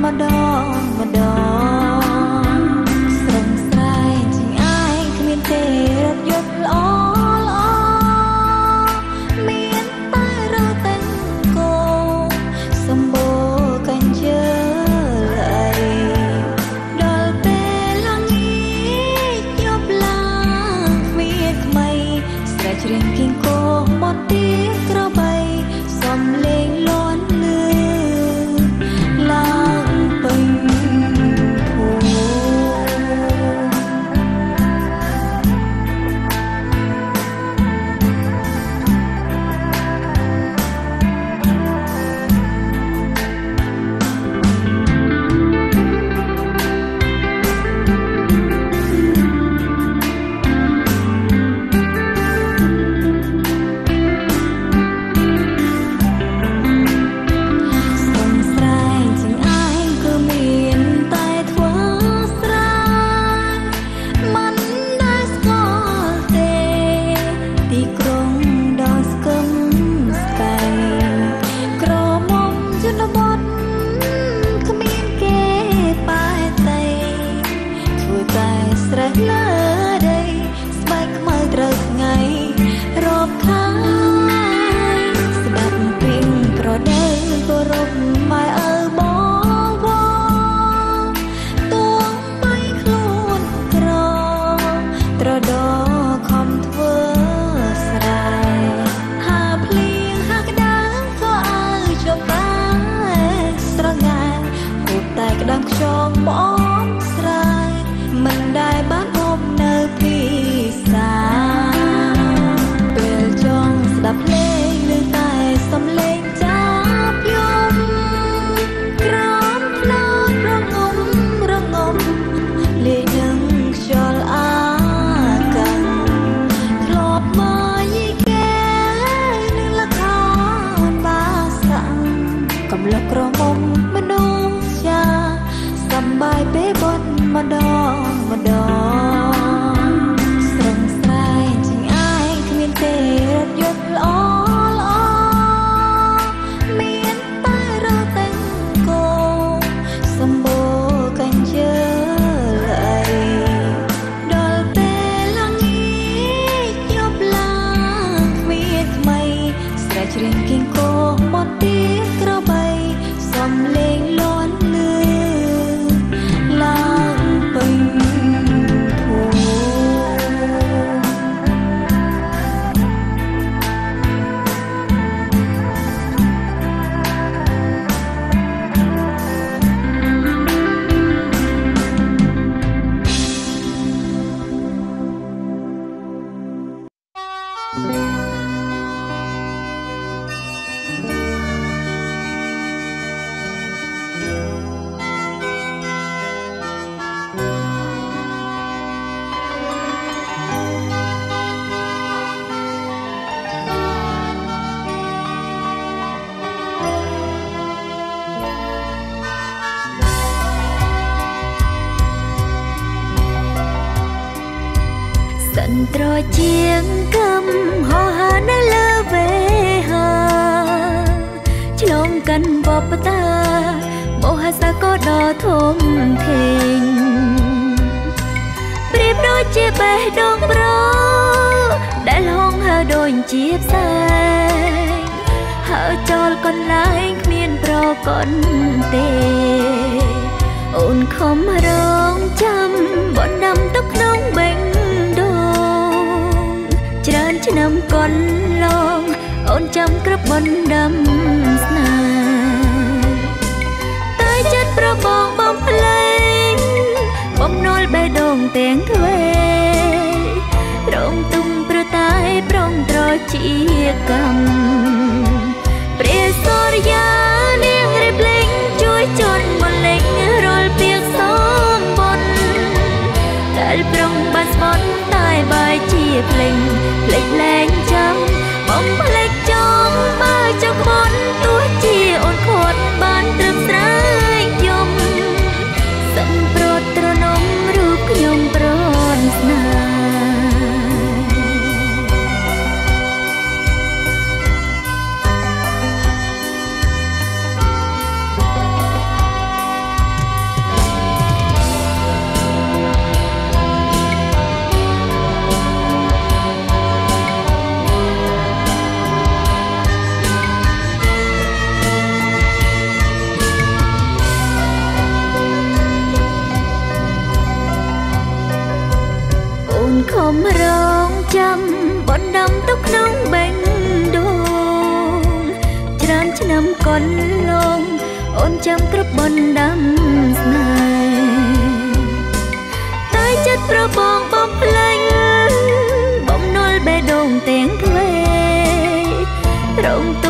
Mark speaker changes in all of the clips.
Speaker 1: My dog. love. ជាងកំហោហានៅលើវេហា
Speaker 2: ឆ្លងកាន់បបតាមហាសាក៏ដ៏ធំធេងប្រៀបដូចជាបេះដូងប្រដែលហងហើដូចជាផ្សែងហើចូលកន្លែងគ្មានប្រកនទេ អូនខំរងចាំបនដំទៅក្នុងបេង ឆ្នាំកុនឡងអូនចាំក្របបណ្ដាំស្នេហ៍តែចិត្តប្របងបំភ្លេងបំណុលបេះដូងទាំងទ្វេរងទុំប្រតែប្រងត្រជាកម្មព្រះសូរិ ប្រងបាត់ស្បត់តែបាយជាភ្លេងភ្លេចលែងចាំបំភ្លេចចង់បើចង់ក្បន់ទោះជាអូនខត់បានត្រឹ ឆ្នាំកុនឡងអូនចាំគ្រប់បណ្ដាំស្នេហ៍តែចិត្តប្របងបំភ្លេងបំណុលបេះដូងទាំងទ្វេ
Speaker 3: រងទុំ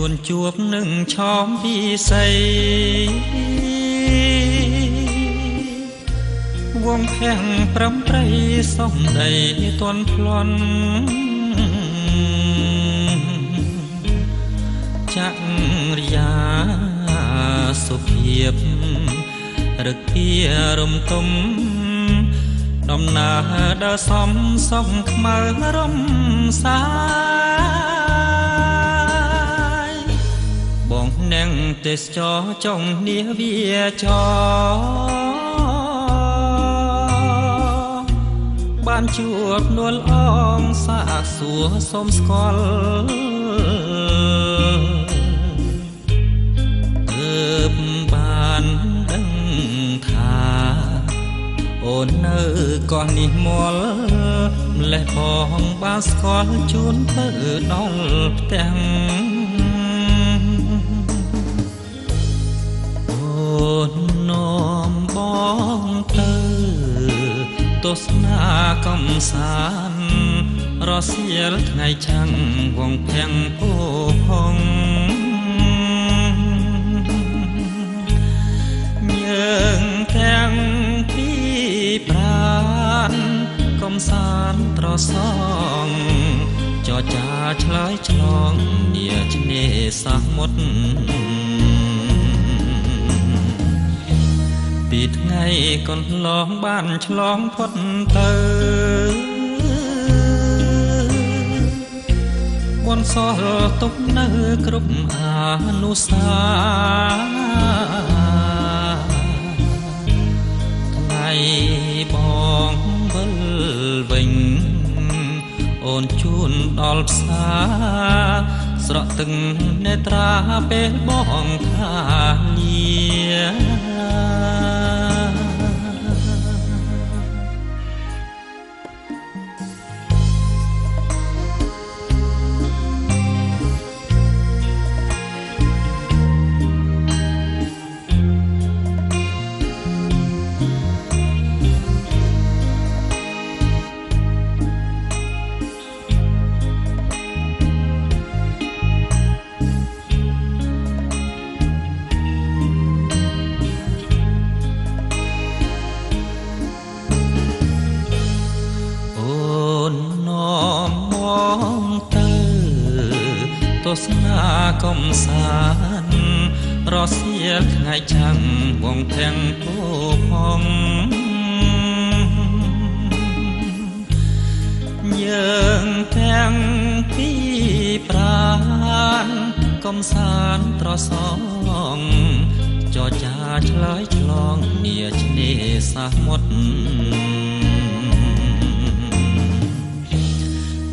Speaker 3: ជួនជួបនឹងឆោមពីស័យវងភាំងប្រំប្រៃសំដីទន់ភ្លន់ចក្រិយាសុភាពរឹកពីរំទុំដំណើរដើរសំសំខ្មៅរំសា នាងទេសចរចុងនាវាចរបានជួបនួលអងសាកសួរសុំស្គាល់ទើបបានដឹងថាអូននៅកោះនេះមកម្លេះបងបានស្គាល់ជូនទៅដល់ផ្ទាំង អូននាំបងទៅទស្សនាកំសាន្តរសៀលថ្ងៃចាំងវងភាំងពោផងយើងទាំងពីរប្រានកំសាន្តត្រសងចរចាឆ្លើយឆ្លងនាឆ្នេរសមុទ្ពីថ្ងៃកន្លងបានឆ្លងផុតទៅបនន់សល់ទុកនៅគ្រប់អានុសាថ្ងៃបងវិលវិញអូនជូនដល់ផ្សារស្រក់ទឹកនេត្រាពេលបងខាលា ទស្សនាកំសាន្តរសៀលថ្ងៃចាំងវងទាំងពោផងយើងទាំងពីប្រានកំសាន្តត្រសងចចាឆ្លើយឆ្លងនាឆ្នេរសមុទ្រ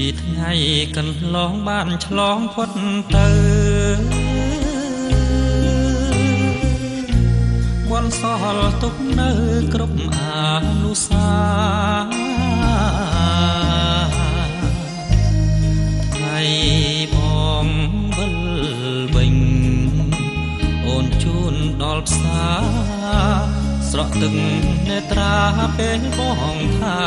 Speaker 3: ពីថ្ងៃកន្លងបានឆ្លងផុតទៅបនសល់ទុកនៅគ្រប់អានុសាថ្ងៃបងវិលវិញអូនជូនដល់ផ្សារស្រក់ទឹកនេត្រាពេលបងថា